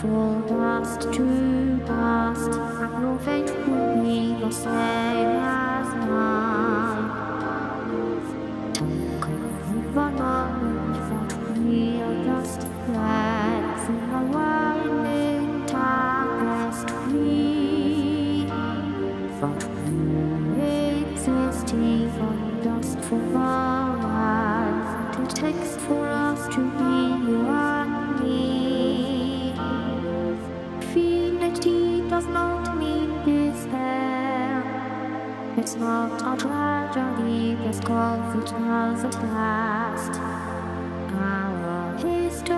For past to past, no fate will be the same as mine. Take the knowledge that we are just threads in a winding. But we It's not a tragedy that's called football the past. Our history.